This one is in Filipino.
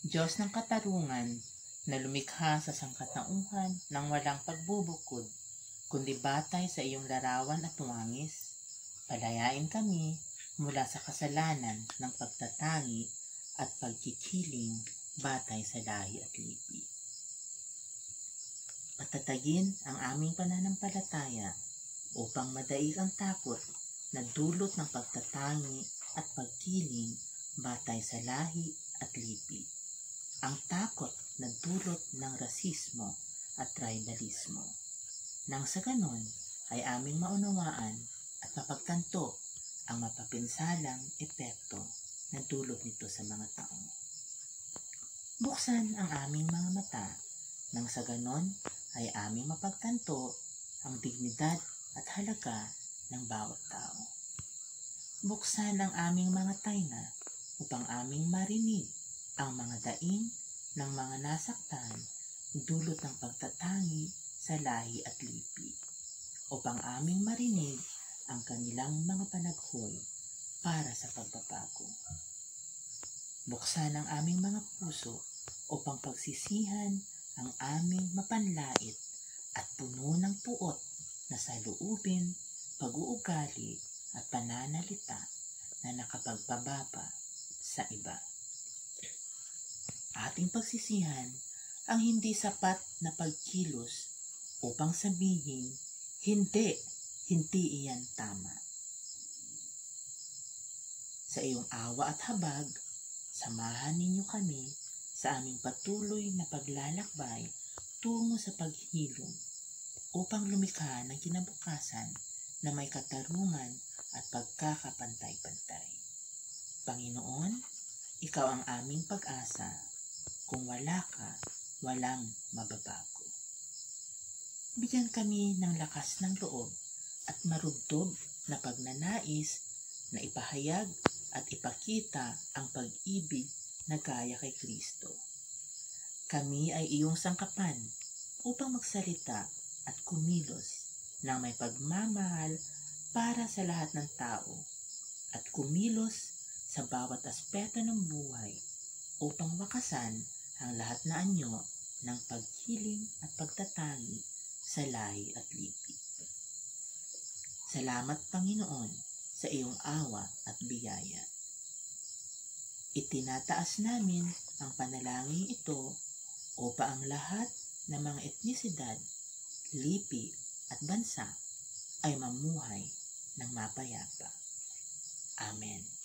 Diyos ng katarungan na lumikha sa sangkatauhan ng walang pagbubukod, kundi batay sa iyong larawan at wangis, palayain kami mula sa kasalanan ng pagtatangi at pagkikiling batay sa lahi at lipi. Patatagin ang aming pananampalataya upang madaig ang takot na dulot ng pagtatangi at pagkiling batay sa lahi at lipi. Ang takot na dulot ng rasismo at tribalismo. Nang sa ganon ay aming maunawaan at mapagtanto ang mapapinsalang epekto na dulot nito sa mga tao. Buksan ang aming mga mata nang sa ganon ay aming mapagtanto ang dignidad at halaga ng bawat tao. Buksan ang aming mga taina upang aming marinig ang mga daing ng mga nasaktan dulot ng pagtatangi sa lahi at lipi upang aming marinig ang kanilang mga panaghoy para sa pagbabago. Buksan ang aming mga puso upang pagsisihan ang aming mapanlait at puno ng puot na sa luubin, pag-uugali at pananalita na nakapagpababa sa iba. Ating pagsisihan ang hindi sapat na pagkilos upang sabihin, hindi, hindi iyan tama. Sa iyong awa at habag, samahan ninyo kami sa aming patuloy na paglalakbay tungo sa paghilom upang lumikha ng kinabukasan na may katarungan at pagkakapantay-pantay. Panginoon, ikaw ang aming pag-asa. Kung wala ka, walang mababago. Bigyan kami ng lakas ng loob at marugdog na pagnanais na ipahayag at ipakita ang pag-ibig na gaya kay Kristo. Kami ay iyong sangkapan upang magsalita at kumilos na may pagmamahal para sa lahat ng tao at kumilos sa bawat aspeto ng buhay upang wakasan ang lahat na anyo ng paghiling at pagtatangi sa lahi at lipi. Salamat Panginoon sa iyong awa at biyaya. Itinataas namin ang panalangin ito upang ang lahat ng mga etnisidad, lipi at bansa ay mamuhay ng mapayapa. Amen.